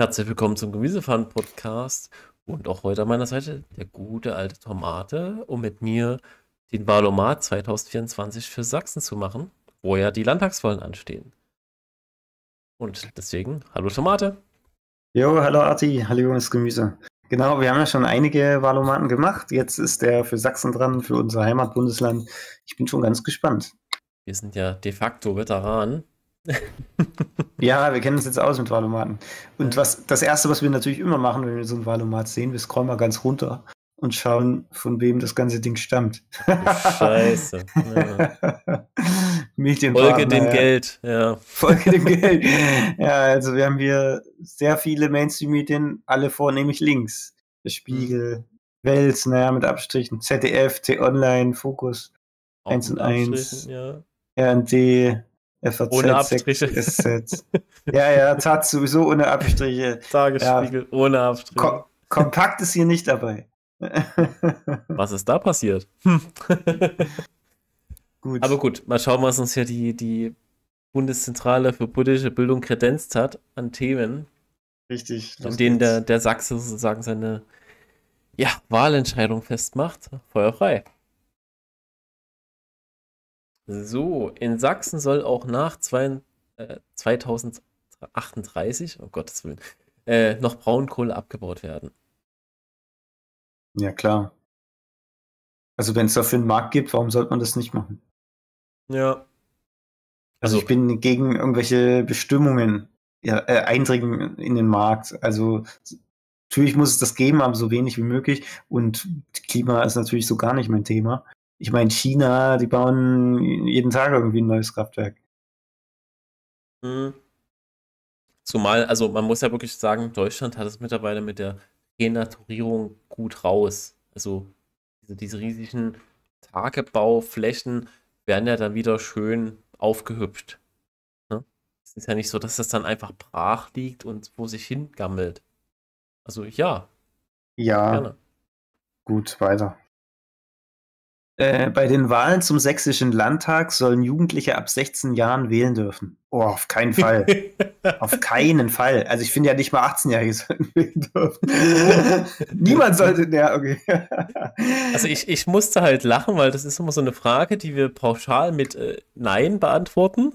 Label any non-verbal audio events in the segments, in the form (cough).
Herzlich willkommen zum Gemüsefan-Podcast und auch heute an meiner Seite der gute alte Tomate, um mit mir den Wahlomat 2024 für Sachsen zu machen, wo ja die Landtagswahlen anstehen. Und deswegen, hallo Tomate. Jo, hallo Arti, hallo junges Gemüse. Genau, wir haben ja schon einige Wahlomaten gemacht. Jetzt ist der für Sachsen dran, für unser Heimatbundesland. Ich bin schon ganz gespannt. Wir sind ja de facto Veteranen (laughs) ja, wir kennen uns jetzt aus mit Wahlomaten. Und was das Erste, was wir natürlich immer machen, wenn wir so einen Wahlomat sehen, wir scrollen mal ganz runter und schauen, von wem das ganze Ding stammt. Scheiße. (laughs) Ja. Folge dem ja. Geld, ja. (laughs) Folge dem Geld. Ja, also wir haben hier sehr viele Mainstream-Medien, alle vornehmlich links. Der Spiegel, mhm. Welt, naja, mit Abstrichen, ZDF, T-Online, Fokus, 1 und 1, ja. RND, FAZ, ohne Abstriche. SZ. ja, ja, Tat sowieso ohne Abstriche. Tagesspiegel ja. ohne Abstriche. Kom kompakt ist hier nicht dabei. (laughs) was ist da passiert? gut. Aber gut, mal schauen, was uns hier die, die Bundeszentrale für politische Bildung kredenzt hat an Themen. Richtig. In denen der, der Sachse sozusagen seine ja, Wahlentscheidung festmacht. Feuer frei. So, in Sachsen soll auch nach zwei, äh, 2038, oh Gottes Willen, äh, noch Braunkohle abgebaut werden. Ja, klar. Also, wenn es dafür einen Markt gibt, warum sollte man das nicht machen? Ja. Also, also ich bin gegen irgendwelche Bestimmungen, ja, äh, Eindringen in den Markt. Also, natürlich muss es das geben, aber so wenig wie möglich. Und Klima ist natürlich so gar nicht mein Thema ich meine, China, die bauen jeden Tag irgendwie ein neues Kraftwerk. Mhm. Zumal, also man muss ja wirklich sagen, Deutschland hat es mittlerweile mit der Renaturierung gut raus. Also diese, diese riesigen Tagebauflächen werden ja dann wieder schön aufgehübscht. Ne? Es ist ja nicht so, dass das dann einfach brach liegt und wo sich hingammelt. Also ja. Ja. Gerne. Gut, weiter. Äh, bei den Wahlen zum sächsischen Landtag sollen Jugendliche ab 16 Jahren wählen dürfen. Oh, auf keinen Fall. (laughs) auf keinen Fall. Also ich finde ja nicht mal 18-Jährige sollten (laughs) wählen dürfen. (laughs) Niemand sollte, ja, okay. also ich, ich musste halt lachen, weil das ist immer so eine Frage, die wir pauschal mit äh, Nein beantworten.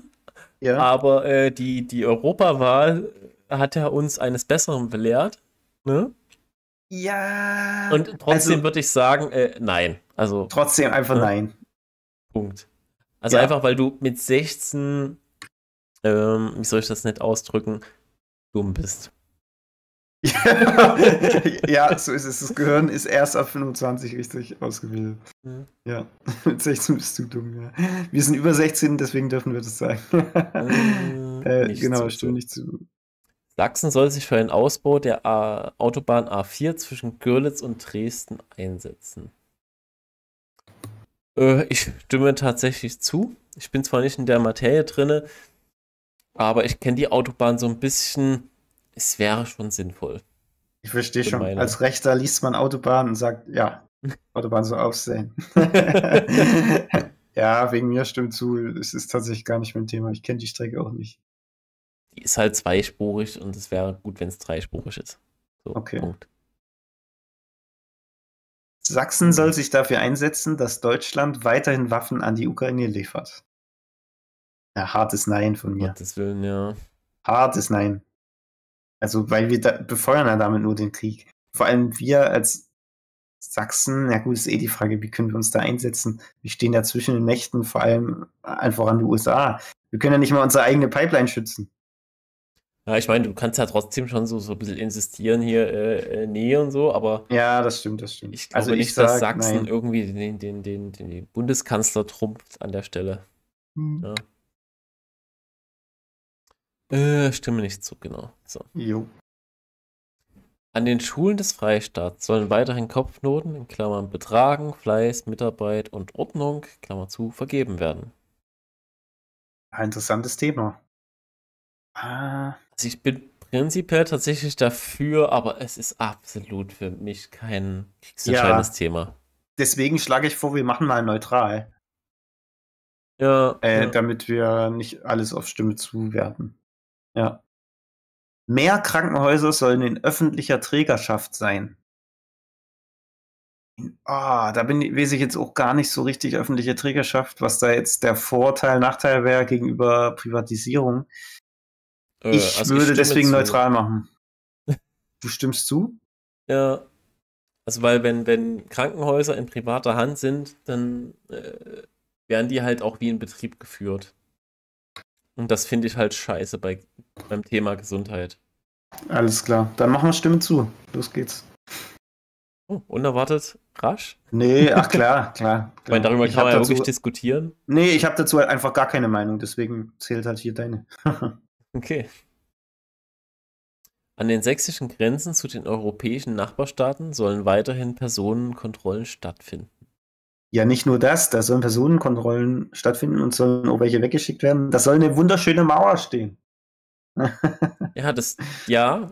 Ja. Aber äh, die, die Europawahl hat ja uns eines Besseren belehrt. Ne? Ja. Und trotzdem also, würde ich sagen, äh, nein. Also, trotzdem einfach äh, nein. Punkt. Also ja. einfach, weil du mit 16, ähm, wie soll ich das nicht ausdrücken, dumm bist. (laughs) ja, so ist es. Das Gehirn ist erst ab 25 richtig ausgebildet. Ja, ja. (laughs) mit 16 bist du dumm, ja. Wir sind über 16, deswegen dürfen wir das sagen. äh, (laughs) äh, genau, stimmt nicht zu. Sachsen soll sich für einen Ausbau der A Autobahn A4 zwischen Görlitz und Dresden einsetzen. Äh, ich stimme tatsächlich zu. Ich bin zwar nicht in der Materie drin, aber ich kenne die Autobahn so ein bisschen. Es wäre schon sinnvoll. Ich verstehe schon. Meine. Als Rechter liest man Autobahn und sagt, ja, (laughs) Autobahn so aufsehen. (laughs) ja, wegen mir stimmt zu. Es ist tatsächlich gar nicht mein Thema. Ich kenne die Strecke auch nicht die ist halt zweispurig und es wäre gut, wenn es dreispurig ist. So, okay. Punkt. Sachsen soll sich dafür einsetzen, dass Deutschland weiterhin Waffen an die Ukraine liefert. Ja, hartes Nein von mir. Gottes Willen, ja. Hartes Nein. Also, weil wir da, befeuern ja damit nur den Krieg. Vor allem wir als Sachsen, ja gut, ist eh die Frage, wie können wir uns da einsetzen? Wir stehen ja zwischen den Mächten, vor allem einfach an die USA. Wir können ja nicht mal unsere eigene Pipeline schützen. Ja, ich meine, du kannst ja trotzdem schon so, so ein bisschen insistieren hier, äh, äh, Nähe und so, aber. Ja, das stimmt, das stimmt. Ich glaube also ich nicht, sag, dass Sachsen nein. irgendwie den, den, den, den, Bundeskanzler trumpft an der Stelle. Hm. Ja. Äh, stimme nicht zu, genau. So. Jo. An den Schulen des Freistaats sollen weiterhin Kopfnoten in Klammern Betragen, Fleiß, Mitarbeit und Ordnung, Klammer zu, vergeben werden. Ein interessantes Thema. Ah. Also ich bin prinzipiell tatsächlich dafür, aber es ist absolut für mich kein kriegsentscheidendes ja, Thema. Deswegen schlage ich vor, wir machen mal neutral. Ja, äh, ja. Damit wir nicht alles auf Stimme zuwerten. Ja. Mehr Krankenhäuser sollen in öffentlicher Trägerschaft sein. Ah, da bin, weiß ich jetzt auch gar nicht so richtig öffentliche Trägerschaft, was da jetzt der Vorteil, Nachteil wäre gegenüber Privatisierung. Äh, ich also würde ich deswegen zu. neutral machen. (laughs) Du stimmst zu? Ja. Also weil wenn, wenn Krankenhäuser in privater Hand sind, dann äh, werden die halt auch wie in Betrieb geführt. Und das finde ich halt scheiße bei, beim Thema Gesundheit. Alles klar. Dann machen wir Stimme zu. Los geht's. Oh, unerwartet rasch? Nee, ach klar, (laughs) klar. klar. Ich meine, darüber ich kann man ja dazu, wirklich diskutieren. Nee, ich habe dazu halt einfach gar keine Meinung, deswegen zählt halt hier deine. (laughs) okay. An den sächsischen Grenzen zu den europäischen Nachbarstaaten sollen weiterhin Personenkontrollen stattfinden. Ja, nicht nur das, da sollen Personenkontrollen stattfinden und sollen auch welche weggeschickt werden. Da soll eine wunderschöne Mauer stehen. (laughs) ja, das, ja.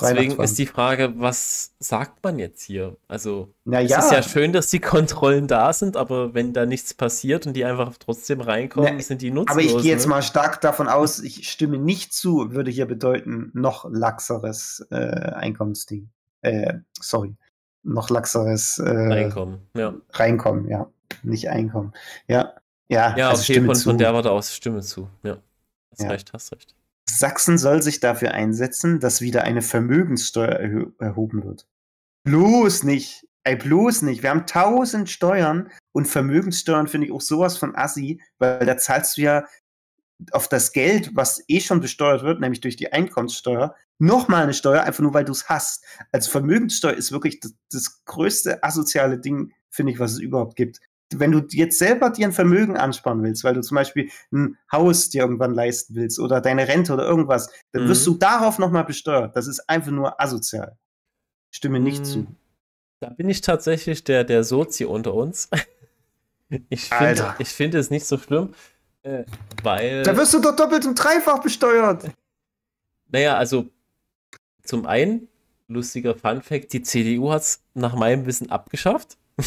Deswegen ist die Frage, was sagt man jetzt hier? Also, Na es ist ja schön, dass die Kontrollen da sind, aber wenn da nichts passiert und die einfach trotzdem reinkommen, Na, sind die nutzlos. Aber ich gehe jetzt ne? mal stark davon aus, ich stimme nicht zu, würde hier bedeuten, noch laxeres äh, Einkommensding. Äh, sorry noch laxeres äh, Reinkommen, ja. Reinkommen, ja. Nicht Einkommen. Ja, ja. Ja, also okay, von, von, der Warte aus Stimme zu. Ja. Hast ja. recht, hast recht. Sachsen soll sich dafür einsetzen, dass wieder eine Vermögenssteuer erho erhoben wird. Bloß nicht. Ey, bloß nicht. Wir haben tausend Steuern und Vermögenssteuern finde ich auch sowas von assi, weil da zahlst du ja auf das Geld, was eh schon besteuert wird, nämlich durch die Einkommenssteuer, nochmal eine Steuer, einfach nur weil du es hast. Also Vermögenssteuer ist wirklich das, das größte asoziale Ding, finde ich, was es überhaupt gibt. Wenn du jetzt selber dir ein Vermögen ansparen willst, weil du zum Beispiel ein Haus dir irgendwann leisten willst oder deine Rente oder irgendwas, dann mhm. wirst du darauf nochmal besteuert. Das ist einfach nur asozial. Stimme nicht mhm. zu. Da bin ich tatsächlich der, der Sozi unter uns. (laughs) Ich finde find es nicht so schlimm. Äh, weil. Da wirst du doch doppelt und dreifach besteuert. Naja, also zum einen, lustiger Fun-Fact: die CDU hat es nach meinem Wissen abgeschafft. (laughs)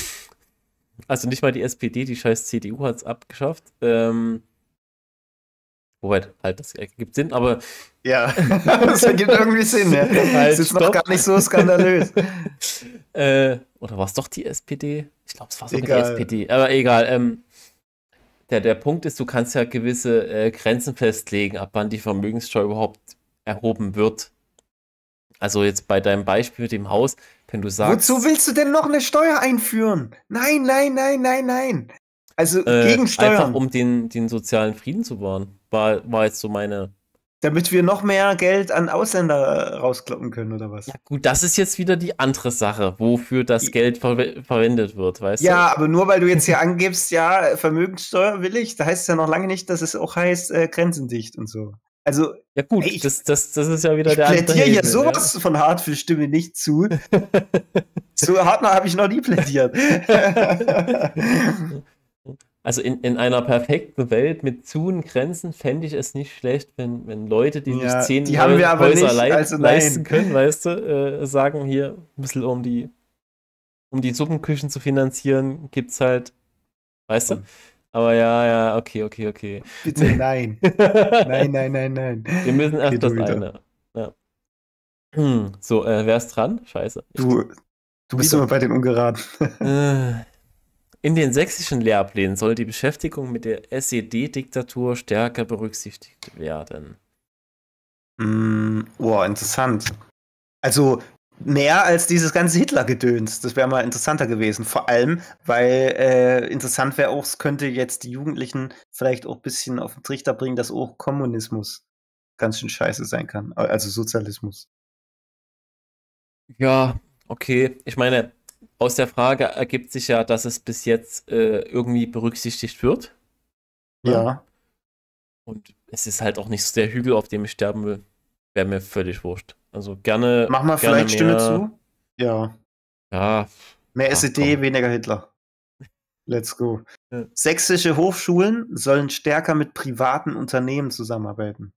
also nicht mal die SPD, die scheiß CDU hat es abgeschafft. Ähm, Wobei, halt, das ergibt Sinn, aber. Ja, (laughs) das ergibt irgendwie Sinn, ja. (laughs) Halt, das ist stopp. noch gar nicht so skandalös. (laughs) äh, oder war es doch die SPD? Ich glaube, es war sogar die SPD, aber egal. Ähm, der, der Punkt ist, du kannst ja gewisse äh, Grenzen festlegen, ab wann die Vermögenssteuer überhaupt erhoben wird. Also jetzt bei deinem Beispiel mit dem Haus, wenn du sagst. Wozu willst du denn noch eine Steuer einführen? Nein, nein, nein, nein, nein. Also äh, gegen Steuern. Einfach um den, den sozialen Frieden zu wahren, war, war jetzt so meine damit wir noch mehr Geld an Ausländer äh, rauskloppen können, oder was? Ja, gut, das ist jetzt wieder die andere Sache, wofür das Geld ver verwendet wird, weißt ja, du? Ja, aber nur weil du jetzt hier angibst, ja, Vermögenssteuer will ich, da heißt es ja noch lange nicht, dass es auch heißt, äh, grenzendicht und so. Also. Ja, gut, ey, ich, das, das, das ist ja wieder ich der andere. Ich plädiere hier sowas ja. von hart für Stimme nicht zu. (laughs) so hart habe ich noch nie plädiert. (laughs) Also in, in einer perfekten Welt mit zuen Grenzen fände ich es nicht schlecht, wenn, wenn Leute, die ja, sich zehn die haben wir aber Häuser nicht, lei also leisten können, weißt du, äh, sagen hier ein bisschen um die, um die Suppenküchen zu finanzieren, gibt es halt, weißt du? Aber ja, ja, okay, okay, okay. Bitte nein. (laughs) nein, nein, nein, nein. Wir müssen erst Geht das eine. Ja. Hm, so, äh, wer ist dran? Scheiße. Du, du bist immer bei den Ungeraden. (laughs) äh, in den sächsischen Lehrplänen soll die Beschäftigung mit der SED-Diktatur stärker berücksichtigt werden. Mm, oh, interessant. Also mehr als dieses ganze Hitler-Gedöns. Das wäre mal interessanter gewesen. Vor allem, weil äh, interessant wäre auch, es könnte jetzt die Jugendlichen vielleicht auch ein bisschen auf den Trichter bringen, dass auch Kommunismus ganz schön scheiße sein kann. Also Sozialismus. Ja, okay. Ich meine, aus der Frage ergibt sich ja, dass es bis jetzt äh, irgendwie berücksichtigt wird. Ja. ja. Und es ist halt auch nicht so der Hügel, auf dem ich sterben will. Wäre mir völlig wurscht. Also gerne. Mach mal gerne vielleicht mehr, Stimme zu. Ja. Ja. Mehr ach, SED, komm. weniger Hitler. Let's go. Ja. Sächsische Hochschulen sollen stärker mit privaten Unternehmen zusammenarbeiten.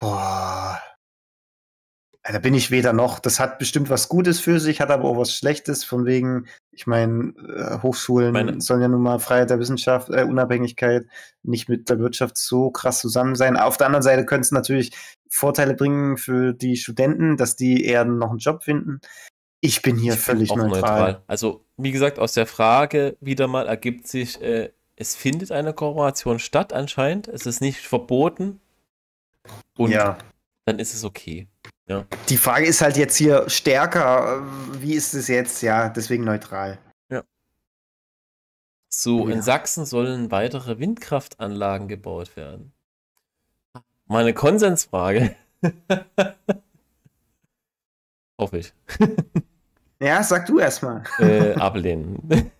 Boah. Da bin ich weder noch. Das hat bestimmt was Gutes für sich, hat aber auch was Schlechtes, von wegen, Ich meine, äh, Hochschulen meine, sollen ja nun mal Freiheit der Wissenschaft, äh, Unabhängigkeit nicht mit der Wirtschaft so krass zusammen sein. Auf der anderen Seite könnte es natürlich Vorteile bringen für die Studenten, dass die eher noch einen Job finden. Ich bin hier ich völlig neutral. neutral. Also, wie gesagt, aus der Frage wieder mal ergibt sich, äh, es findet eine Kooperation statt anscheinend. Es ist nicht verboten. Und ja. dann ist es okay. Ja. Die Frage ist halt jetzt hier stärker. Wie ist es jetzt? Ja, deswegen neutral. Ja. So, ja. in Sachsen sollen weitere Windkraftanlagen gebaut werden. Meine Konsensfrage. (laughs) Hoffe ich. ja, sag du erstmal. (laughs) äh, ablehnen.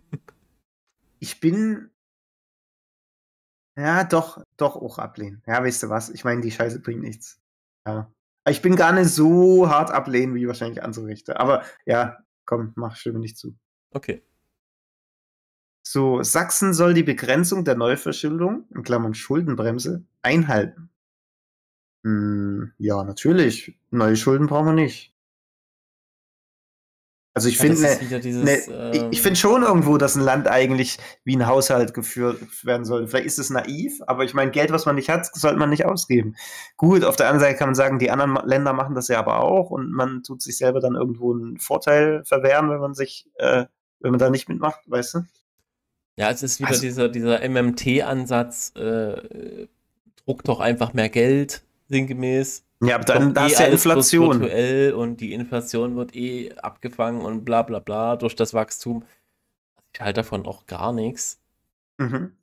(laughs) ich bin. Ja, doch, doch auch ablehnen. Ja, weißt du was? Ich meine, die Scheiße bringt nichts. Ja. Ich bin gar nicht so hart ablehnen, wie wahrscheinlich andere Richter. Aber ja, komm, mach Stimme nicht zu. Okay. So, Sachsen soll die Begrenzung der Neuverschuldung, in Klammern Schuldenbremse, einhalten. Hm, ja, natürlich. Neue Schulden brauchen wir nicht. Also ich finde, ne, ne, ähm, ich finde schon irgendwo, dass ein Land eigentlich wie ein Haushalt geführt werden soll. Vielleicht ist es naiv, aber ich meine, Geld, was man nicht hat, sollte man nicht ausgeben. Gut, auf der anderen Seite kann man sagen, die anderen Länder machen das ja aber auch und man tut sich selber dann irgendwo einen Vorteil verwehren, wenn man sich, äh, wenn man da nicht mitmacht, weißt du? Ja, es ist wieder also, dieser, dieser MMT-Ansatz, äh, druck doch einfach mehr Geld, sinngemäß. Ja, aber dann da eh ist ja Inflation. Virtuell und die Inflation wird eh abgefangen und bla bla bla durch das Wachstum. Ich halte davon auch gar nichts. Mhm.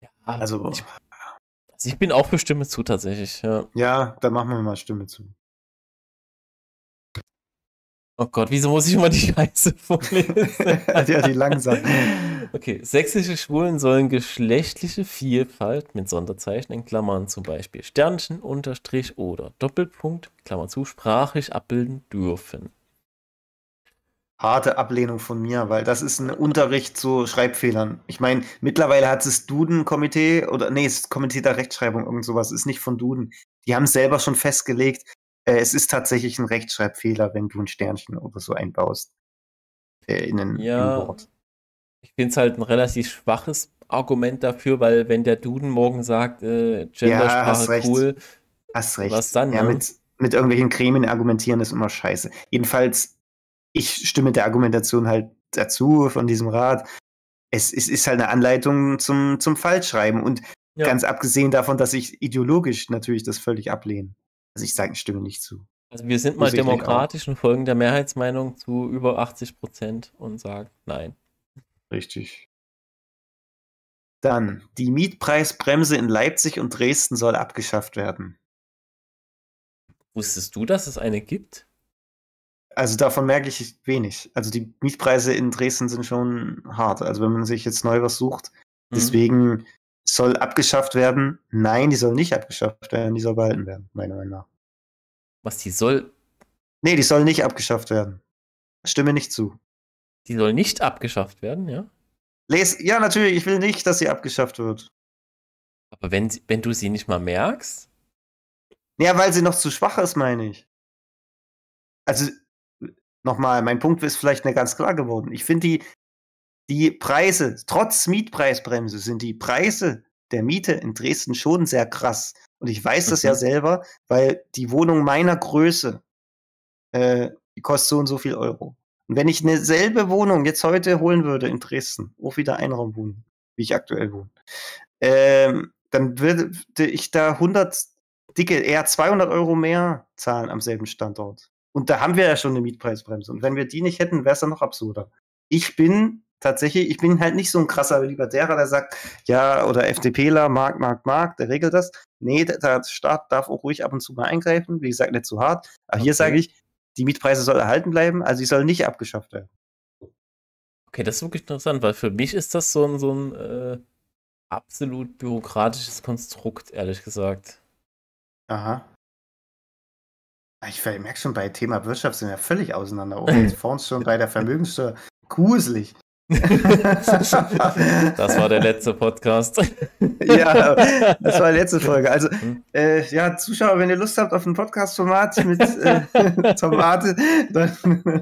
Ja, also ich, also ich bin auch für Stimme zu tatsächlich. Ja, ja dann machen wir mal Stimme zu. Oh Gott, wieso muss ich immer die Scheiße vorlesen? (laughs) ja, die langsam. Okay, sächsische Schwulen sollen geschlechtliche Vielfalt mit Sonderzeichen in Klammern zum Beispiel Sternchen, Unterstrich oder Doppelpunkt, Klammer zu, sprachlich abbilden dürfen. Harte Ablehnung von mir, weil das ist ein Unterricht zu Schreibfehlern. Ich meine, mittlerweile hat es Duden-Komitee oder nee, es ist Komitee der Rechtschreibung, irgend sowas, ist nicht von Duden. Die haben selber schon festgelegt, äh, es ist tatsächlich ein Rechtschreibfehler, wenn du ein Sternchen oder so einbaust. Äh, in ein ja, Wort. Ich finde es halt ein relativ schwaches Argument dafür, weil wenn der Duden morgen sagt, äh, Gendersprache ja, cool, hast recht. was dann? Ja, ne? mit, mit irgendwelchen Gremien argumentieren ist immer scheiße. Jedenfalls, ich stimme der Argumentation halt dazu von diesem Rat. Es, es ist halt eine Anleitung zum, zum Falschschreiben und ja. ganz abgesehen davon, dass ich ideologisch natürlich das völlig ablehne. Also ich sage, ich stimme nicht zu. Also wir sind mal demokratisch und folgen der Mehrheitsmeinung zu über 80 Prozent und sagen nein. Richtig. Dann, die Mietpreisbremse in Leipzig und Dresden soll abgeschafft werden. Wusstest du, dass es eine gibt? Also davon merke ich wenig. Also die Mietpreise in Dresden sind schon hart. Also wenn man sich jetzt neu was sucht. Mhm. Deswegen soll abgeschafft werden. Nein, die soll nicht abgeschafft werden, die soll behalten werden, meiner Meinung nach. Was, die soll. Nee, die soll nicht abgeschafft werden. Stimme nicht zu. Die soll nicht abgeschafft werden, ja? Les, ja, natürlich, ich will nicht, dass sie abgeschafft wird. Aber wenn, wenn du sie nicht mal merkst? Ja, weil sie noch zu schwach ist, meine ich. Also, nochmal, mein Punkt ist vielleicht nicht ganz klar geworden. Ich finde die, die Preise, trotz Mietpreisbremse, sind die Preise der Miete in Dresden schon sehr krass. Und ich weiß das ja mhm. selber, weil die Wohnung meiner Größe, äh, die kostet so und so viel Euro. Und wenn ich eine selbe Wohnung jetzt heute holen würde in Dresden, auch wieder Einraumwohnung, wie ich aktuell wohne, ähm, dann würde ich da 100 dicke, eher 200 Euro mehr zahlen am selben Standort. Und da haben wir ja schon eine Mietpreisbremse. Und wenn wir die nicht hätten, wäre es dann noch absurder. Ich bin tatsächlich, ich bin halt nicht so ein krasser Libertärer, der sagt, ja, oder FDPler, Markt, Markt, Markt, der regelt das. Nee, der Staat darf auch ruhig ab und zu mal eingreifen, wie gesagt, nicht zu hart. Aber okay. hier sage ich, die Mietpreise sollen erhalten bleiben, also sie sollen nicht abgeschafft werden. Okay, das ist wirklich interessant, weil für mich ist das so ein, so ein äh, absolut bürokratisches Konstrukt, ehrlich gesagt. Aha. Ich merke schon, bei Thema Wirtschaft sind wir völlig auseinander. Oh, jetzt (laughs) vor uns schon bei der Vermögenssteuer. Gruselig. (laughs) das war der letzte Podcast. ja, das war die letzte (laughs) Folge. Also, hm. äh, ja, Zuschauer, wenn ihr Lust habt auf ein Podcast-Format mit äh, (laughs) Tomate, dann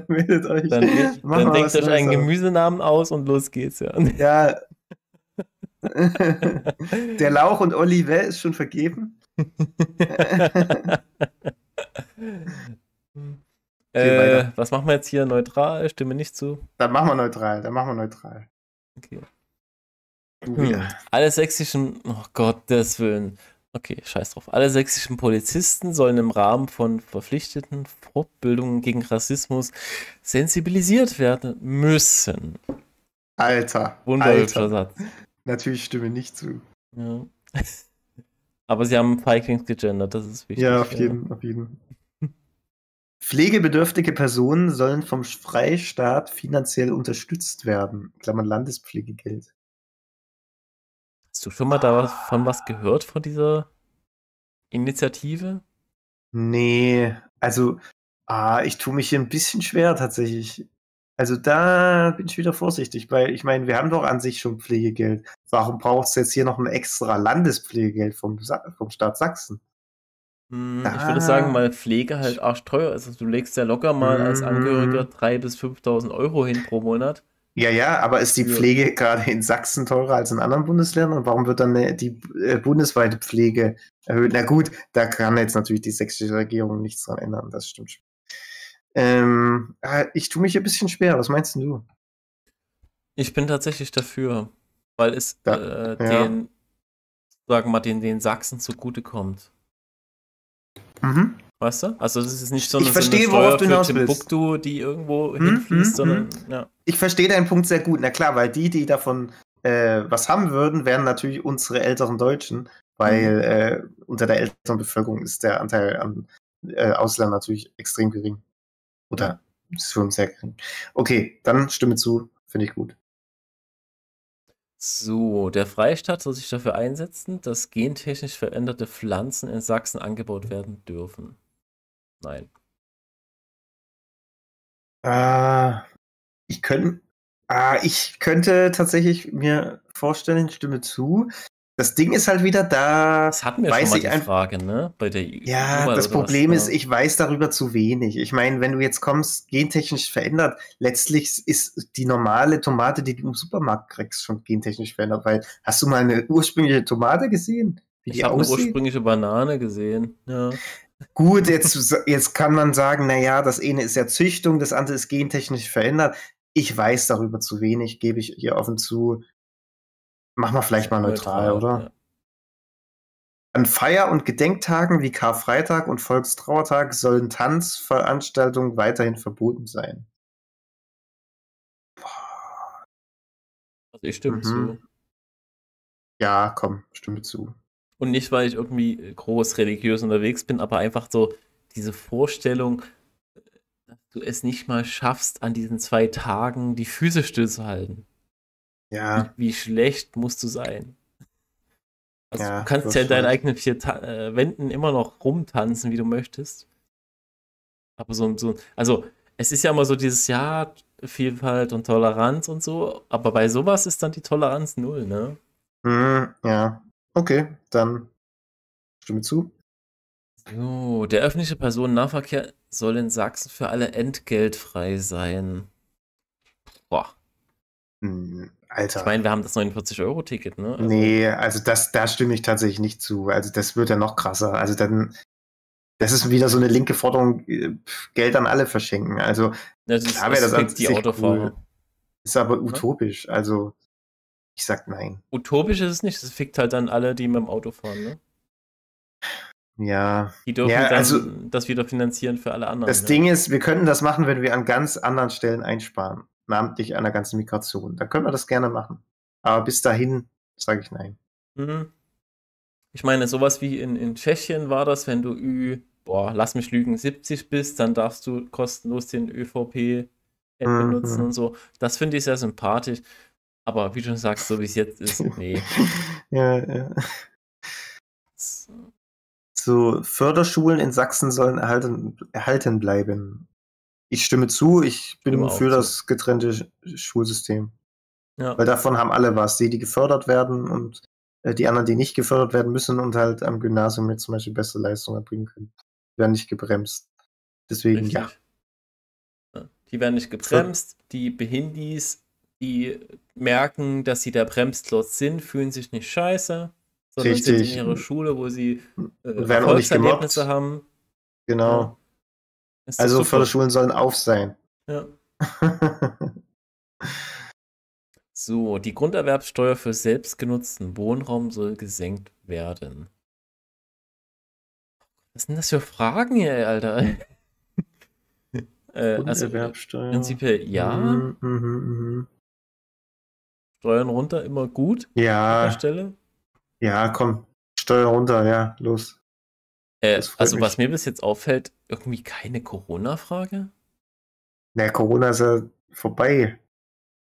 meldet euch. Dann, dann denkt euch einen Gemüsenamen aus und los geht's, ja. Ja. der Lauch und Olive ist schon vergeben. Äh, was machen wir jetzt hier? Neutral? Stimme nicht zu? Dann machen wir neutral. Dann machen wir neutral. Okay. Hm. Alle sächsischen, oh Gottes Willen. Okay, scheiß drauf. Alle sächsischen Polizisten sollen im Rahmen von verpflichteten Fortbildungen gegen Rassismus sensibilisiert werden müssen. Alter. Wunderhübscher Satz. Natürlich stimme nicht zu. Ja. (laughs) Aber sie haben Vikings gegendert, das ist wichtig. Ja, auf jeden, ja. auf jeden. Pflegebedürftige Personen sollen vom Freistaat finanziell unterstützt werden. Klammern Landespflegegeld. Hast du schon mal davon was gehört von dieser Initiative? Nee, also ah, ich tue mich hier ein bisschen schwer tatsächlich. Also da bin ich wieder vorsichtig, weil ich meine, wir haben doch an sich schon Pflegegeld. Warum braucht es jetzt hier noch ein extra Landespflegegeld vom, vom Staat Sachsen? Hm, ich würde sagen, weil Pflege halt arschteuer ist. Also du legst ja locker mal als mhm. Angehöriger 3.000 bis 5.000 Euro hin pro Monat. Ja, ja, aber ist die Pflege gerade in Sachsen teurer als in anderen Bundesländern? Und warum wird dann die äh, bundesweite Pflege erhöht? Na gut, da kann jetzt natürlich die sächsische Regierung nichts dran ändern, das stimmt schon. Ähm, äh, ich tue mich ein bisschen schwer, was meinst du? Ich bin tatsächlich dafür, weil es da, äh, ja. den, sagen wir mal, den, den Sachsen zugutekommt. Mhm. Weißt du? Also das ist nicht so eine, ich verstehe, so eine worauf du hinaus Timbuktu, die irgendwo mhm, hinfließt, mhm, sondern mhm. ja. Ich verstehe deinen Punkt sehr gut. Na klar, weil die, die davon äh, was haben würden, wären natürlich unsere älteren Deutschen, weil mhm. äh, unter der älteren Bevölkerung ist der Anteil an äh, Ausländern natürlich extrem gering. Oder ist für uns sehr gering. Okay, dann stimme zu, finde ich gut. So, der Freistaat soll sich dafür einsetzen, dass gentechnisch veränderte Pflanzen in Sachsen angebaut werden dürfen. Nein. Äh, ich, könnt, äh, ich könnte tatsächlich mir vorstellen, ich stimme zu, das Ding ist halt wieder da. Das hatten wir weiß schon mal die Frage, ne? Bei der ja, das Problem was, ist, ja. ich weiß darüber zu wenig. Ich meine, wenn du jetzt kommst, gentechnisch verändert, letztlich ist die normale Tomate, die du im Supermarkt kriegst, schon gentechnisch verändert. Weil hast du mal eine ursprüngliche Tomate gesehen? Wie ich habe eine ursprüngliche Banane gesehen. Ja. Gut, jetzt, jetzt kann man sagen, naja, das eine ist ja Züchtung, das andere ist gentechnisch verändert. Ich weiß darüber zu wenig, gebe ich hier offen zu. Machen wir vielleicht mal neutral, neutral oder? Ja. An Feier- und Gedenktagen wie Karfreitag und Volkstrauertag sollen Tanzveranstaltungen weiterhin verboten sein. Also ich stimme mhm. zu. Ja, komm, stimme zu. Und nicht, weil ich irgendwie groß religiös unterwegs bin, aber einfach so diese Vorstellung, dass du es nicht mal schaffst, an diesen zwei Tagen die Füße stillzuhalten. Ja. Wie, wie schlecht musst du sein? Also ja, du kannst ja in deinen eigenen vier Ta äh, Wänden immer noch rumtanzen, wie du möchtest. Aber so, so, also es ist ja immer so dieses Jahr Vielfalt und Toleranz und so, aber bei sowas ist dann die Toleranz null, ne? Mm, ja. Okay, dann stimme zu. So, der öffentliche Personennahverkehr soll in Sachsen für alle entgeltfrei sein. Boah. Hm, Alter. Ich meine, wir haben das 49-Euro-Ticket, ne? Also nee, also das, da stimme ich tatsächlich nicht zu. Also das wird ja noch krasser. Also dann, das ist wieder so eine linke Forderung, äh, Geld an alle verschenken. Also das ist, wäre das, das die Autofahrer. Cool. Ist aber utopisch. Also ich sag nein. Utopisch ist es nicht. Das fickt halt dann alle, die mit dem Auto fahren, ne? Ja. Die dürfen ja, dann also, das wieder finanzieren für alle anderen. Das ja. Ding ist, wir könnten das machen, wenn wir an ganz anderen Stellen einsparen namentlich einer ganzen Migration. Dann können wir das gerne machen. Aber bis dahin sage ich nein. Mhm. Ich meine, sowas wie in, in Tschechien war das, wenn du Ü, boah, lass mich lügen, 70 bist, dann darfst du kostenlos den ÖVP mhm. benutzen und so. Das finde ich sehr sympathisch. Aber wie du schon sagst, so wie es jetzt ist, (laughs) nee. ja, ja. So, Förderschulen in Sachsen sollen erhalten, erhalten bleiben. Ich stimme zu, ich bin für das getrennte Schulsystem. Ja. Weil davon haben alle was. Die, die gefördert werden und äh, die anderen, die nicht gefördert werden müssen und halt am Gymnasium jetzt zum Beispiel bessere Leistungen erbringen können. Die werden nicht gebremst. Deswegen, Richtig. ja. Die werden nicht gebremst. Die Behindis, die merken, dass sie der Bremsklotz sind, fühlen sich nicht scheiße, sondern Richtig. sind in ihrer Schule, wo sie äh, Erfolgserlebnisse haben. Genau. Ja. Also Förderschulen sollen auf sein. Ja. (laughs) so, die Grunderwerbsteuer für selbstgenutzten Wohnraum soll gesenkt werden. Was sind das für Fragen hier, Alter? (laughs) äh, also prinzipiell ja. Mhm, mh, mh. Steuern runter, immer gut. Ja. An der Stelle. Ja, komm. Steuern runter, ja, los. Äh, also, mich. was mir bis jetzt auffällt, irgendwie keine Corona-Frage? Na, Corona ist ja vorbei.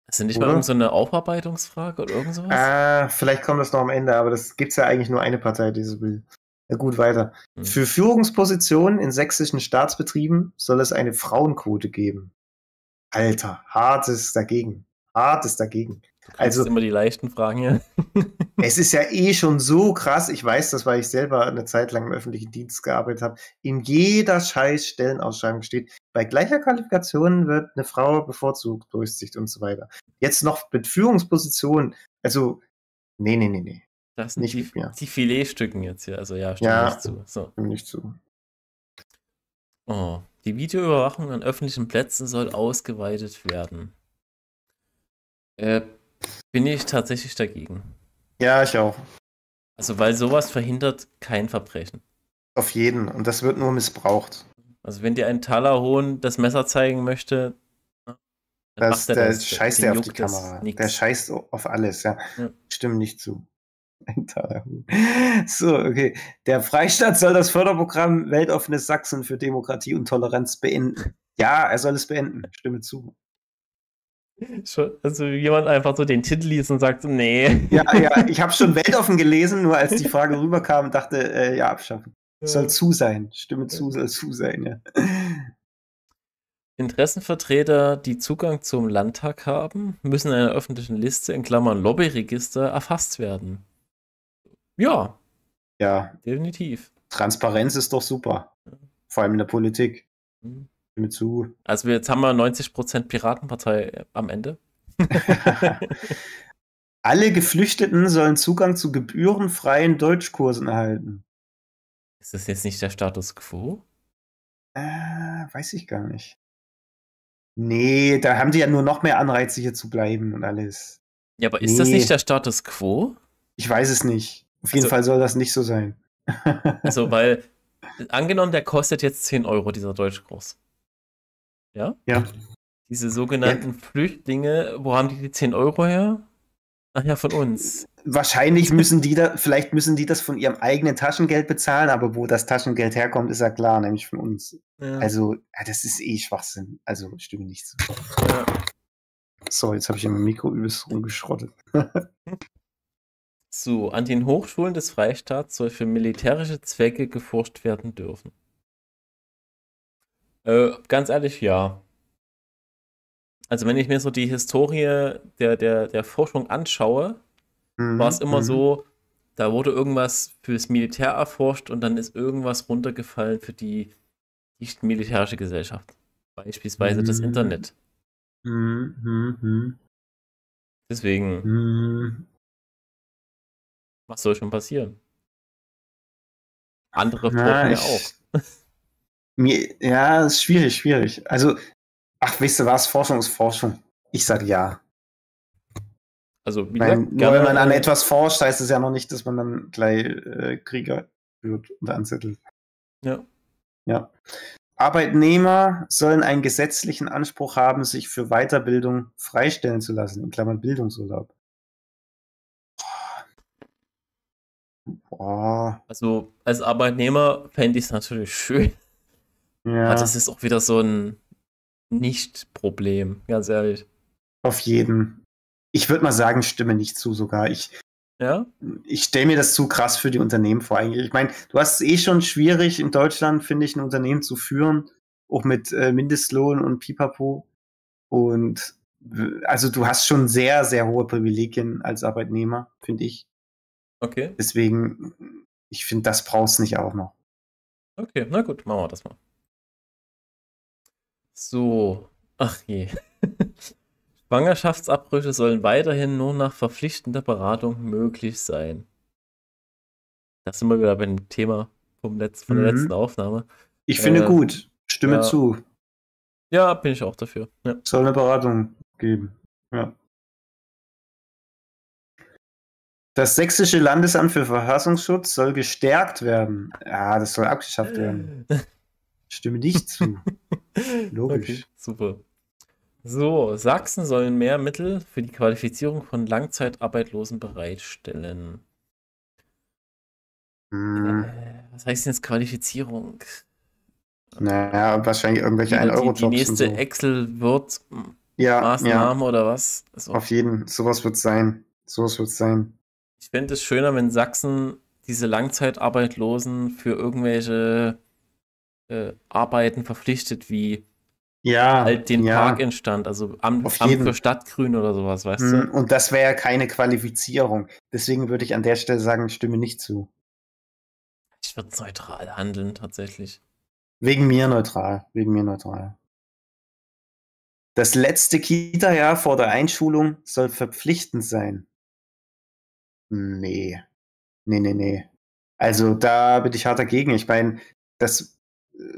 Ist das nicht oder? mal so eine Aufarbeitungsfrage oder irgend sowas? Ah, vielleicht kommt das noch am Ende, aber das gibt es ja eigentlich nur eine Partei, die so will. Ja, gut, weiter. Hm. Für Führungspositionen in sächsischen Staatsbetrieben soll es eine Frauenquote geben. Alter, hartes dagegen. Hartes dagegen. Also immer die leichten Fragen hier. (laughs) es ist ja eh schon so krass. Ich weiß das, weil ich selber eine Zeit lang im öffentlichen Dienst gearbeitet habe. In jeder scheiß Stellenausschreibung steht, bei gleicher Qualifikation wird eine Frau bevorzugt, Durchsicht und so weiter. Jetzt noch mit Führungspositionen. Also, nee, nee, nee, nee. Das sind nicht die, die Filetstücken jetzt hier. Also ja, stimme ja, nicht zu. So. Stimme nicht zu. Oh, die Videoüberwachung an öffentlichen Plätzen soll ausgeweitet werden. Äh, bin ich tatsächlich dagegen. Ja, ich auch. Also, weil sowas verhindert kein Verbrechen. Auf jeden. Und das wird nur missbraucht. Also, wenn dir ein Talerhohn das Messer zeigen möchte, ne, dann das, der das, scheißt der auf die Kamera. Der scheißt auf alles, ja. ja. Stimmt nicht zu. (laughs) Ein Talerhuhn. So, okay. Der Freistaat soll das Förderprogramm Weltoffenes Sachsen für Demokratie und Toleranz beenden. Ja, er soll es beenden. Stimme zu. Also jemand einfach so den Titel liest und sagt, nee. Ja, ja, ich habe schon (laughs) weltoffen gelesen, nur als die Frage rüberkam, dachte, äh, ja, abschaffen. Soll zu sein. Stimme zu, soll zu sein, ja. Interessenvertreter, die Zugang zum Landtag haben, müssen in einer öffentlichen Liste in Klammern Lobbyregister erfasst werden. Ja. Ja. Definitiv. Transparenz ist doch super. Vor allem in der Politik. Mhm mir zu. Also jetzt haben wir 90% Piratenpartei äh, am Ende. (laughs) Alle Geflüchteten sollen Zugang zu gebührenfreien Deutschkursen erhalten. Ist das jetzt nicht der Status quo? Äh, weiß ich gar nicht. Nee, da haben die ja nur noch mehr Anreize, hier zu bleiben und alles. Ja, aber ist nee. das nicht der Status quo? Ich weiß es nicht. Auf jeden also, Fall soll das nicht so sein. also, weil, (laughs) angenommen, der kostet jetzt 10 Euro, dieser Deutschkurs. Ja? Ja. Diese sogenannten ja. Flüchtlinge, wo haben die die 10 Euro her? Ach ja, von uns. Wahrscheinlich (laughs) müssen die da, vielleicht müssen die das von ihrem eigenen Taschengeld bezahlen, aber wo das Taschengeld herkommt, ist ja klar, nämlich von uns. Ja. Also, ja, das ist eh Schwachsinn. Also, stimme nicht zu. Ja. So, jetzt habe ich im Mikro übelst rumgeschrottet. (laughs) so, an den Hochschulen des Freistaats soll für militärische Zwecke geforscht werden dürfen. Äh, ganz ehrlich, ja. Also wenn ich mir so die Historie der, der, der Forschung anschaue, mhm, war es immer mhm. so, da wurde irgendwas fürs Militär erforscht und dann ist irgendwas runtergefallen für die nicht militärische Gesellschaft. Beispielsweise mhm. das Internet. Mhm, mhm. Deswegen. Mhm. Was soll schon passieren? Andere forschen ja auch. (laughs) Mir, ja, ist schwierig, schwierig. Also, ach, weißt du was? Forschung ist Forschung. Ich sage ja. Also, wie Weil, nur wenn man an etwas forscht, heißt es ja noch nicht, dass man dann gleich äh, Krieger wird und anzettelt. Ja. Ja. Arbeitnehmer sollen einen gesetzlichen Anspruch haben, sich für Weiterbildung freistellen zu lassen, in Klammern Bildungsurlaub. Boah. Also als Arbeitnehmer fände ich es natürlich schön, ja. Aber das ist auch wieder so ein Nicht-Problem, ganz ehrlich. Auf jeden. Ich würde mal sagen, stimme nicht zu sogar. Ich, ja? ich stelle mir das zu krass für die Unternehmen vor. Eigentlich. Ich meine, du hast es eh schon schwierig in Deutschland, finde ich, ein Unternehmen zu führen, auch mit äh, Mindestlohn und Pipapo. Und also du hast schon sehr, sehr hohe Privilegien als Arbeitnehmer, finde ich. Okay. Deswegen, ich finde, das brauchst du nicht auch noch. Okay, na gut, machen wir das mal. So, ach je. Schwangerschaftsabbrüche sollen weiterhin nur nach verpflichtender Beratung möglich sein. Das sind wir wieder beim Thema vom Letz von der mhm. letzten Aufnahme. Ich finde äh, gut. Stimme ja. zu. Ja, bin ich auch dafür. Ja. Soll eine Beratung geben. Ja. Das Sächsische Landesamt für Verfassungsschutz soll gestärkt werden. Ja, das soll abgeschafft werden. (laughs) Stimme nicht zu. (laughs) (laughs) Logisch. Okay, super. So, Sachsen sollen mehr Mittel für die Qualifizierung von Langzeitarbeitlosen bereitstellen. Hm. Äh, was heißt denn jetzt Qualifizierung? Naja, wahrscheinlich irgendwelche 1-Euro-Jobs. Die, die nächste so. Excel-Wirt ja, ja. oder was? Also, Auf jeden, sowas wird sein. Sowas wird es sein. Ich fände es schöner, wenn Sachsen diese Langzeitarbeitlosen für irgendwelche äh, Arbeiten verpflichtet, wie ja, halt den ja. Parkinstand, also Amt, Amt für Stadtgrün oder sowas, weißt du? Hm, und das wäre ja keine Qualifizierung. Deswegen würde ich an der Stelle sagen, stimme nicht zu. Ich würde neutral handeln, tatsächlich. Wegen mir neutral. Wegen mir neutral. Das letzte Kita-Jahr vor der Einschulung soll verpflichtend sein. Nee. Nee, nee, nee. Also da bin ich hart dagegen. Ich meine, das,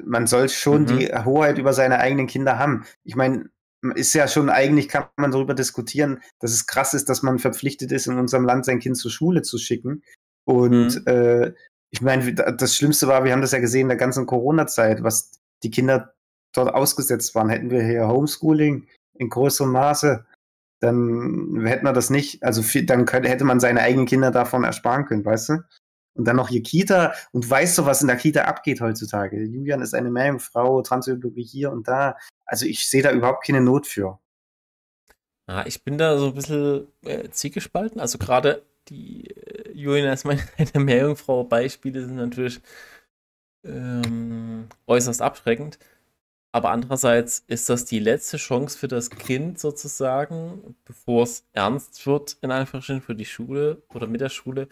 man soll schon mhm. die Hoheit über seine eigenen Kinder haben. Ich meine, ist ja schon eigentlich, kann man darüber diskutieren, dass es krass ist, dass man verpflichtet ist, in unserem Land sein Kind zur Schule zu schicken. Und mhm. äh, ich meine, das Schlimmste war, wir haben das ja gesehen in der ganzen Corona-Zeit, was die Kinder dort ausgesetzt waren. Hätten wir hier Homeschooling in größerem Maße, dann hätten wir das nicht. Also dann könnte, hätte man seine eigenen Kinder davon ersparen können, weißt du? Und dann noch hier Kita. Und weißt du, was in der Kita abgeht heutzutage? Julian ist eine Meerjungfrau, Transiologie hier und da. Also ich sehe da überhaupt keine Not für. Ja, ich bin da so ein bisschen äh, zielgespalten. Also gerade die äh, Julian als meine (laughs) Meerjungfrau-Beispiele sind natürlich ähm, äußerst abschreckend. Aber andererseits ist das die letzte Chance für das Kind sozusagen, bevor es ernst wird, in Anführungsstrichen für die Schule oder mit der Schule,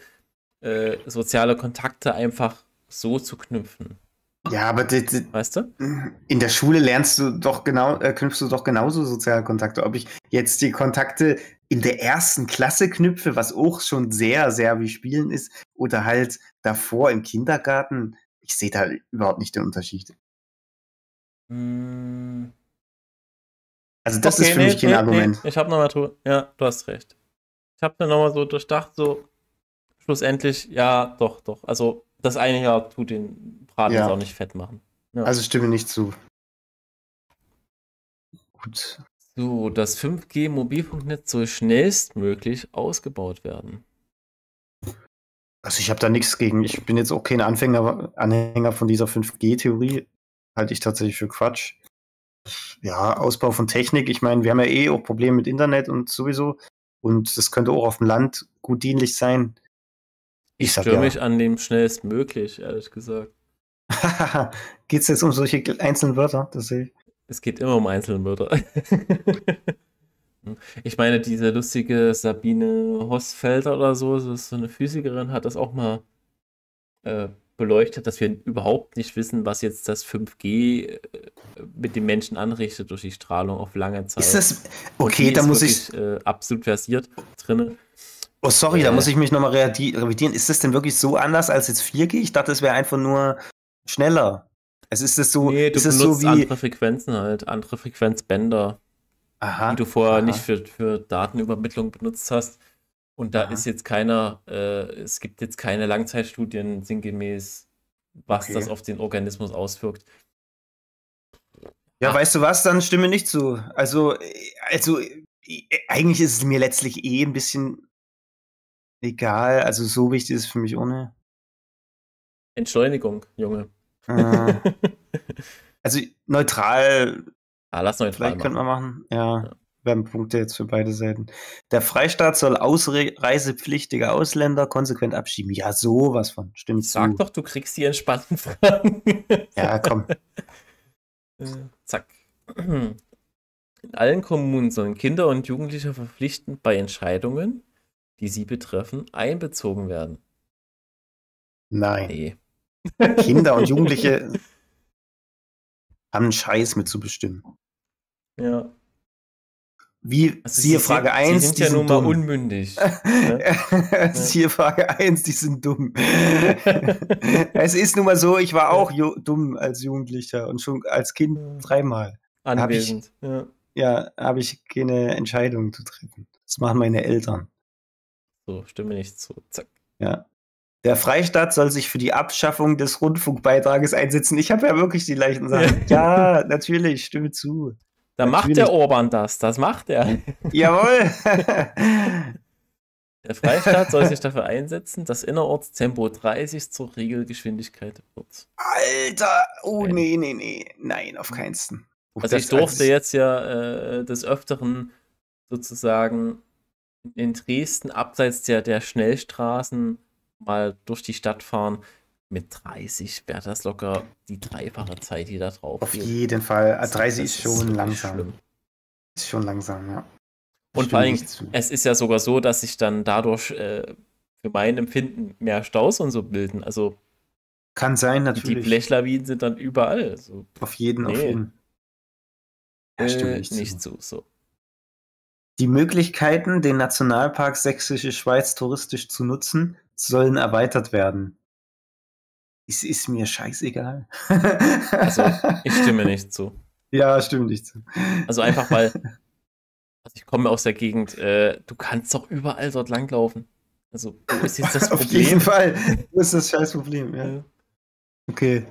äh, soziale Kontakte einfach so zu knüpfen. Ja, aber die, die, weißt du? In der Schule lernst du doch genau, äh, knüpfst du doch genauso soziale Kontakte. Ob ich jetzt die Kontakte in der ersten Klasse knüpfe, was auch schon sehr, sehr wie Spielen ist, oder halt davor im Kindergarten, ich sehe da überhaupt nicht den Unterschied. Hm. Also das okay, ist für nee, mich kein nee, Argument. Nee. Ich habe nochmal, ja, du hast recht. Ich habe mir nochmal so durchdacht, so schlussendlich, ja, doch, doch. Also das eine Jahr tut den Braten ja. auch nicht fett machen. Ja. Also stimme nicht zu. Gut. So, das 5G-Mobilfunknetz soll schnellstmöglich ausgebaut werden. Also ich habe da nichts gegen. Ich bin jetzt auch kein Anfänger, Anhänger von dieser 5G-Theorie. Halte ich tatsächlich für Quatsch. Ja, Ausbau von Technik. Ich meine, wir haben ja eh auch Probleme mit Internet und sowieso. Und das könnte auch auf dem Land gut dienlich sein. Ich, ich störe ja. mich an dem schnellstmöglich, ehrlich gesagt. (laughs) Geht es jetzt um solche einzelnen Wörter? Das sehe ich. Es geht immer um einzelne Wörter. (laughs) ich meine, diese lustige Sabine Hosfelder oder so, so eine Physikerin, hat das auch mal äh, beleuchtet, dass wir überhaupt nicht wissen, was jetzt das 5G äh, mit den Menschen anrichtet durch die Strahlung auf lange Zeit. Ist das okay? Da muss wirklich, ich äh, absolut versiert drin. Oh, sorry, äh, da muss ich mich nochmal revidieren. Ist das denn wirklich so anders als jetzt 4G? Ich dachte, es wäre einfach nur schneller. Es ist es so, nee, du ist so wie andere Frequenzen halt, andere Frequenzbänder, aha, die du vorher aha. nicht für, für Datenübermittlung benutzt hast. Und da aha. ist jetzt keiner, äh, es gibt jetzt keine Langzeitstudien sinngemäß, was okay. das auf den Organismus auswirkt. Ja, Ach. weißt du was, dann stimme nicht zu. Also, also eigentlich ist es mir letztlich eh ein bisschen egal. Also so wichtig ist es für mich ohne. Entschleunigung, Junge. Äh, also neutral. Ah, lass neutral Vielleicht könnte man machen. Ja, ja. Wir haben Punkte jetzt für beide Seiten. Der Freistaat soll ausreisepflichtige Ausländer konsequent abschieben. Ja, sowas von. Stimmt. Sag zu. doch, du kriegst die entspannten Fragen. ja, komm. (laughs) Äh, zack. In allen Kommunen sollen Kinder und Jugendliche verpflichtend bei Entscheidungen, die sie betreffen, einbezogen werden. Nein. Nee. Kinder und (laughs) Jugendliche haben einen Scheiß mit zu bestimmen. Ja. Wie, also siehe Frage sind, 1, die sind ja nun mal unmündig. (laughs) ne? (laughs) siehe Frage 1, die sind dumm. es ist nun mal so, ich war auch dumm als Jugendlicher und schon als Kind dreimal. Anwesend, hab ich, ja. Ja, habe ich keine Entscheidung zu treffen. Das machen meine Eltern. So, stimme nicht zu. Zack. Ja. Der Freistaat soll sich für die Abschaffung des Rundfunkbeitrages einsetzen. Ich habe ja wirklich die leichten Sachen. (laughs) ja, natürlich, stimme zu. Da macht der Orban das, das macht er. (laughs) Jawohl. (laughs) der Freistaat soll sich dafür einsetzen, dass innerorts Tempo 30 zur Regelgeschwindigkeit wird. Alter, oh nee, nee, nee, nein, auf keinsten. Also ich durfte jetzt ja äh, des Öfteren sozusagen in Dresden abseits der, der Schnellstraßen mal durch die Stadt fahren mit 30 wäre das locker die dreifache Zeit, die da drauf Auf geht. jeden Fall. 30 ist schon ist langsam. Schlimm. Ist schon langsam, ja. Und vor allem, es ist ja sogar so, dass sich dann dadurch äh, für mein Empfinden mehr Staus und so bilden. Also kann sein, natürlich. Die Blechlawinen sind dann überall. Also, auf jeden, nee. auf jeden. Ja, äh, nicht, nicht so. so. Die Möglichkeiten, den Nationalpark Sächsische Schweiz touristisch zu nutzen, sollen erweitert werden. Es ist mir scheißegal. (laughs) Also, ich stimme nicht zu. Ja, stimme nicht zu. Also einfach weil, (laughs) also ich komme aus der Gegend, äh, du kannst doch überall dort langlaufen. Also, wo ist jetzt das Problem? (laughs) Auf jeden Fall. Wo ist das scheiß Problem, ja. Okay.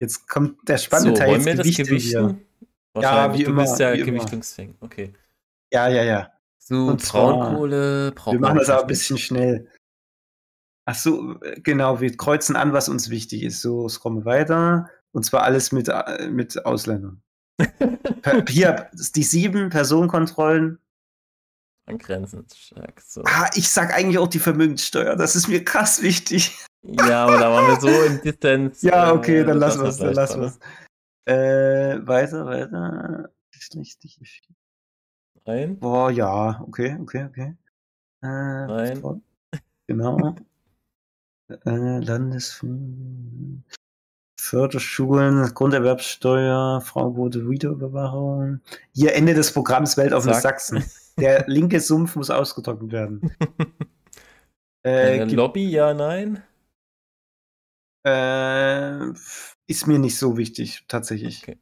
Jetzt kommt der spannende so, Teil. Wollen wir das Gewichten? Ja, wie du immer. bist ja Gewichtungsfang. Okay. Ja, ja, ja. So, Und Braunkohle, Braunkohle. Wir machen das aber ein bisschen schnell. Ach so, äh, genau, wir kreuzen an, was uns wichtig ist. So, scrollen wir weiter. Und zwar alles mit, äh, mit Ausländern. (laughs) Hier, die sieben Personenkontrollen. An Grenzen stark. So. Ah, ich sag eigentlich auch die Vermögenssteuer. Das ist mir krass wichtig. Ja, aber da waren wir so im Distanz. ja, okay, äh, dann lassen wir es, dann lassen wir es. Äh, weiter, weiter. Geschlechtliche Nein. Boah, ja, okay, okay, okay. Äh, Nein. Genau. (laughs) äh, Landes Förderschulen, Grunderwerbssteuer, Frauenquote, Videoüberwachung. Hier Ende des Programms Weltoffenes Sachsen. Der (laughs) linke Sumpf muss ausgetrocknet werden. (laughs) äh, Lobby, ja, nein? Äh, ist mir nicht so wichtig, tatsächlich. Okay.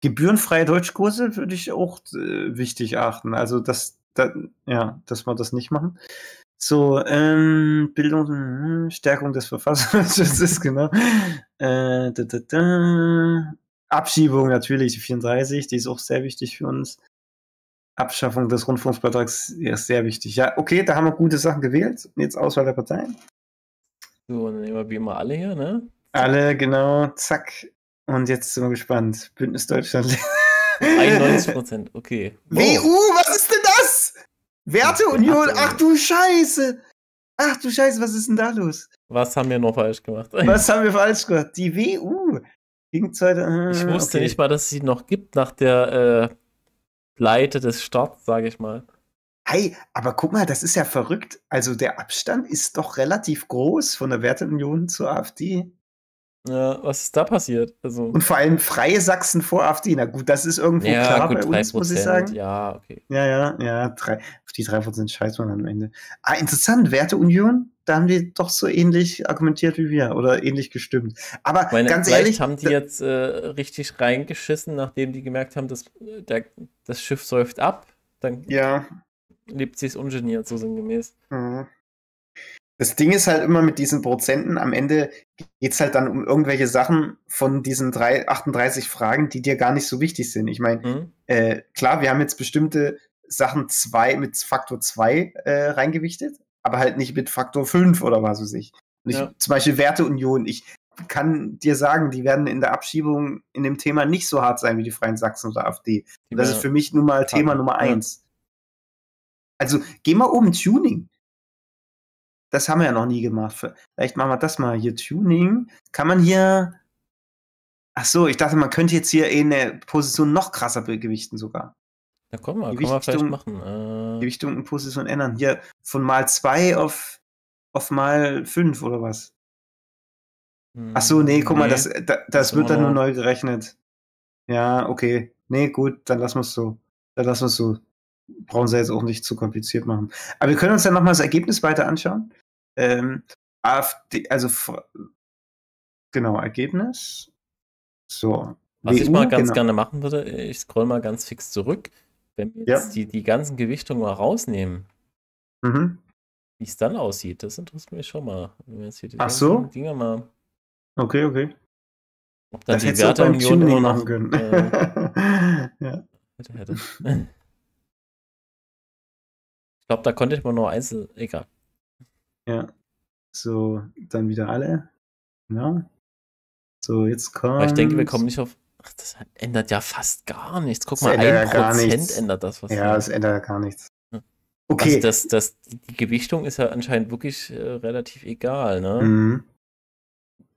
Gebührenfreie Deutschkurse würde ich auch äh, wichtig achten. Also, dass, da, ja, dass wir das nicht machen. So, ähm, Bildung, hm, Stärkung des Verfassungsschutzes, (laughs) genau. Äh, da, da, da. Abschiebung natürlich, die 34, die ist auch sehr wichtig für uns. Abschaffung des Rundfunksbeitrags ist sehr wichtig. Ja, okay, da haben wir gute Sachen gewählt. Jetzt Auswahl der Parteien. So, dann nehmen wir wie immer alle hier, ne? Alle, genau, zack. Und jetzt sind wir gespannt. Bündnis Deutschland. (laughs) 91 Prozent, okay. Wow. WU, was ist denn das? Werteunion, ach du Scheiße. Ach du Scheiße, was ist denn da los? Was haben wir noch falsch gemacht? (laughs) Was haben wir falsch gemacht? Die WU. Gegen zweite, äh, ich wusste okay. nicht mal, dass es sie noch gibt nach der äh, Pleite des Starts, sage ich mal. Hey, aber guck mal, das ist ja verrückt. Also der Abstand ist doch relativ groß von der Werteunion zur AfD. Ja, was ist da passiert? Also und vor allem Freie Sachsen vor AfD. Na gut, das ist irgendwo ja, klar gut, bei uns, muss ich sagen. Ja, okay. Ja, ja, ja. Drei, auf die 3% scheißt man am Ende. Ah, interessant. Werteunion, da haben die doch so ähnlich argumentiert wie wir oder ähnlich gestimmt. Aber Meine, ganz ehrlich. haben die jetzt äh, richtig reingeschissen, nachdem die gemerkt haben, dass äh, der, das Schiff säuft ab. Dann ja. lebt sie es ungeniert, so sinngemäß. Mhm. Das Ding ist halt immer mit diesen Prozenten, am Ende geht es halt dann um irgendwelche Sachen von diesen drei, 38 Fragen, die dir gar nicht so wichtig sind. Ich meine, mhm. äh, klar, wir haben jetzt bestimmte Sachen zwei mit Faktor 2 äh, reingewichtet, aber halt nicht mit Faktor 5 oder was weiß ich. Und ich ja. Zum Beispiel Werteunion, ich kann dir sagen, die werden in der Abschiebung in dem Thema nicht so hart sein wie die Freien Sachsen oder AfD. Und das ist für mich nun mal Thema Nummer eins. Also geh mal oben Tuning. Das haben wir ja noch nie gemacht. Vielleicht machen wir das mal hier. Tuning. Kann man hier. Ach so, ich dachte, man könnte jetzt hier eine Position noch krasser gewichten sogar. Da kommen wir, können wir vielleicht machen. Äh, Gewichtung und Position ändern. Hier von mal 2 auf, auf mal 5 oder was? Ach so, nee, guck nee, mal, das, das, das, das wird dann nur neu gerechnet. Ja, okay. Nee, gut, dann lassen wir es so. Dann lassen wir es so. Brauchen sie jetzt auch nicht zu kompliziert machen. Aber wir können uns dann nochmal das Ergebnis weiter anschauen. Ähm, AfD, also genau, Ergebnis. So. Was WU, ich mal ganz genau. gerne machen würde, ich scroll mal ganz fix zurück. Wenn wir jetzt ja. die, die ganzen Gewichtungen mal rausnehmen, mhm. wie es dann aussieht, das interessiert mich schon mal. Wenn wir jetzt hier die Ach so? Dinger mal. Okay, okay. Ob dann das die Werteunion immer noch. Können. Äh, (laughs) ja. Hätte, hätte. (laughs) Ich glaube, da konnte ich mal nur einzeln. Egal. Ja. So, dann wieder alle. Ja. So, jetzt kommt. Aber ich denke, wir kommen nicht auf. Ach, das ändert ja fast gar nichts. Guck das mal, ein Prozent ändert das was. Ja, es ändert gar nichts. Okay. Also das, das, die Gewichtung ist ja anscheinend wirklich äh, relativ egal, ne? Mhm.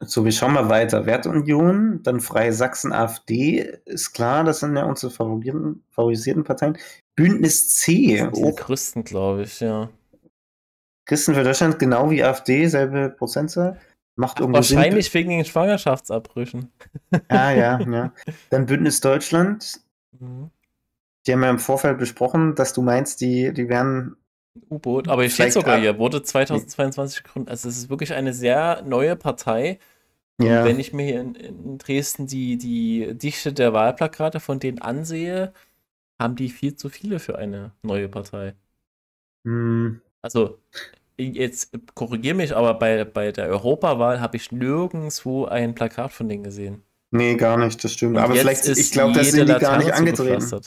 So, wir schauen mal weiter. Wertunion, dann Freie Sachsen, AfD, ist klar, das sind ja unsere favorisierten, favorisierten Parteien. Bündnis C. Das sind die Christen, glaube ich, ja. Christen für Deutschland, genau wie AfD, selbe Prozentzahl. Macht Ach, wahrscheinlich wegen den Schwangerschaftsabbrüchen. Ah, ja, ja. (laughs) Dann Bündnis Deutschland. Mhm. Die haben wir im Vorfeld besprochen, dass du meinst, die, die wären. U-Boot, aber hier steht sogar hier, wurde 2022 gegründet. Also, es ist wirklich eine sehr neue Partei. Ja. wenn ich mir hier in, in, Dresden die, die Dichte der Wahlplakate von denen ansehe, haben die viel zu viele für eine neue Partei. Hm. Also, jetzt korrigiere mich, aber bei, bei der Europawahl habe ich nirgendwo ein Plakat von denen gesehen. Nee, gar nicht, das stimmt. Und aber vielleicht, ich glaube, das sind die gar nicht angetreten.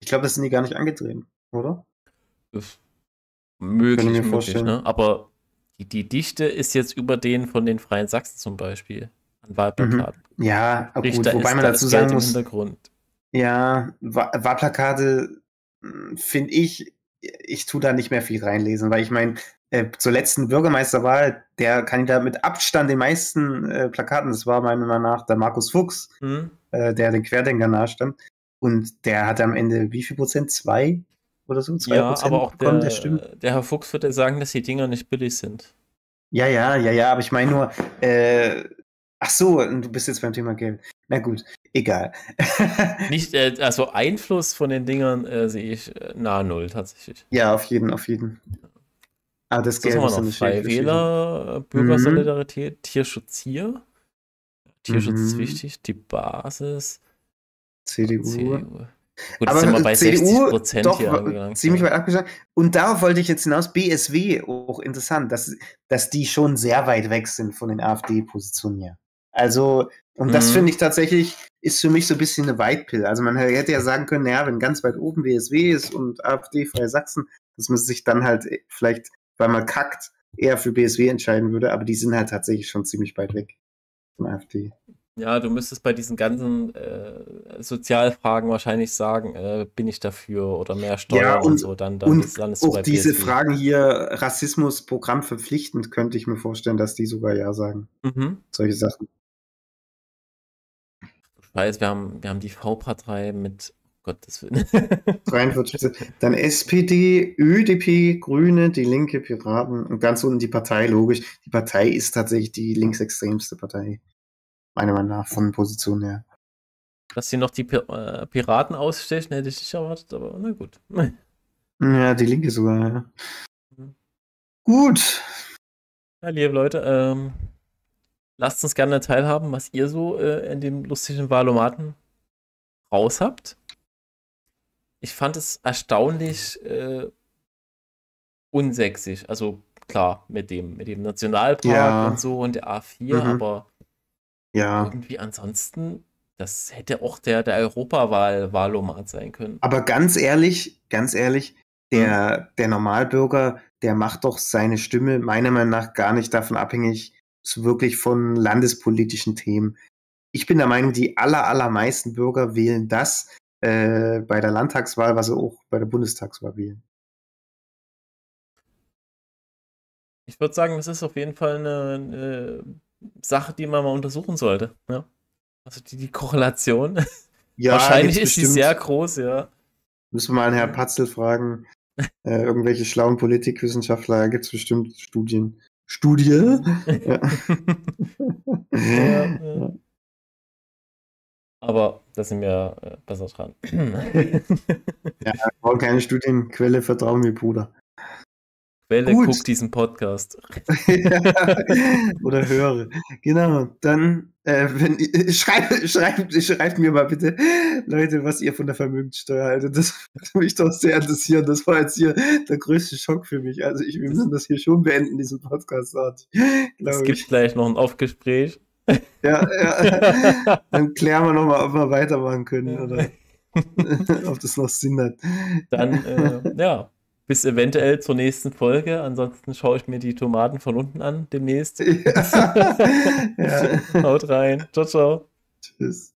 Ich glaube, das sind die gar nicht angetreten, oder? Ist möglich, mir möglich ne? aber die, die Dichte ist jetzt über den von den Freien Sachsen zum Beispiel an Wahlplakaten. Mhm. Ja, gut, wobei man dazu sagen muss. Ja, Wahlplakate hm, finde ich, ich tue da nicht mehr viel reinlesen, weil ich meine, äh, zur letzten Bürgermeisterwahl, der Kandidat mit Abstand den meisten äh, Plakaten, das war meiner Meinung nach der Markus Fuchs, mhm. äh, der den Querdenker nahestammt. Und der hatte am Ende wie viel Prozent? Zwei oder so? Zwei ja, Prozent aber auch bekommen, der, der, der, Herr Fuchs würde sagen, dass die Dinger nicht billig sind. Ja, ja, ja, ja, aber ich meine nur, äh, ach so, du bist jetzt beim Thema Geld. Na gut, egal. (laughs) nicht, äh, also Einfluss von den Dingern äh, sehe ich äh, nahe Null tatsächlich. Ja, auf jeden, auf jeden. Ah, das, Geld ist noch Freie Wähler, Bürgersolidarität, mhm. Tierschutz hier. Tierschutz mhm. ist wichtig, die Basis. CDU. CDU. Gut, aber sind wir bei CDU 60 doch, hier angegangen. Ziemlich weit abgeschlossen. Und darauf wollte ich jetzt hinaus. BSW, auch interessant, dass, dass die schon sehr weit weg sind von den AfD-Positionen hier. Also, und mhm. das finde ich tatsächlich, ist für mich so ein bisschen eine Weitpill. Also man hätte ja sagen können, naja, wenn ganz weit oben BSW ist und AfD, Freie Sachsen, dass man sich dann halt vielleicht weil man kackt, eher für BSW entscheiden würde, aber die sind halt tatsächlich schon ziemlich weit weg von AfD. Ja, du müsstest bei diesen ganzen äh, Sozialfragen wahrscheinlich sagen, äh, bin ich dafür oder mehr Steuern ja, und, und, so, dann, dann, und ist, dann ist auch diese BSW. Fragen hier, Rassismusprogramm verpflichtend, könnte ich mir vorstellen, dass die sogar ja sagen. Mhm. Solche Sachen. Ich weiß, wir haben, wir haben die V-Partei mit Gottes Willen. (laughs) 43. Dann SPD, ÖDP, Grüne, die Linke, Piraten und ganz unten die Partei, logisch. Die Partei ist tatsächlich die linksextremste Partei. Meiner Meinung nach, von Position her. Dass sie noch die äh, Piraten ausstechen, hätte ich nicht erwartet, aber na gut. (laughs) Ja, die Linke sogar, ja. Mhm. Gut. Ja, liebe Leute, ähm, lasst uns gerne teilhaben, was ihr so äh, in dem lustigen Wahlomaten raus habt ich fand es erstaunlich äh, unsächsig. Also klar, mit dem, mit dem Nationalpark ja. und so und der A4, mhm. aber ja. irgendwie ansonsten, das hätte auch der, der Europawahl-Wahlomat sein können. Aber ganz ehrlich, ganz ehrlich, der, mhm. der Normalbürger, der macht doch seine Stimme meiner Meinung nach gar nicht davon abhängig, wirklich von landespolitischen Themen. Ich bin der Meinung, die aller, allermeisten Bürger wählen das, äh, bei der Landtagswahl, was sie auch bei der Bundestagswahl wählen. Ich würde sagen, das ist auf jeden Fall eine, eine, Sache, die man mal untersuchen sollte. Ja? Also die, die Korrelation. (laughs) Ja, Wahrscheinlich ist sie sehr groß, ja. Müssen wir mal einen Herrn Patzel fragen. (laughs) Äh, irgendwelche schlauen Politikwissenschaftler, gibt es bestimmt Studien. Studie? (laughs) ja. ja, ja. Aber da sind wir äh, besser dran. (clears throat) ja, ich brauche keine Studienquelle, vertrauen mir, Bruder. Quelle Gut. guckt diesen Podcast. (laughs) Oder höre. Genau. Dann äh, wenn, (laughs) schreibt, schreibt, schreibt mir mal bitte, Leute, was ihr von der Vermögenssteuer haltet. Das würde mich doch sehr interessieren. Das war jetzt hier der größte Schock für mich. Also ich, wir müssen das hier schon beenden, diesen Podcast. Es gibt ich. gleich noch ein Aufgespräch. Ja, ja. (laughs) Dann klären wir nochmal, ob wir weitermachen können oder (laughs) ob das noch Sinn hat. Dann, äh, ja, bis eventuell zur nächsten Folge. Ansonsten schaue ich mir die Tomaten von unten an demnächst. Ja. (laughs) ja. Haut rein. Ciao, ciao. Tschüss.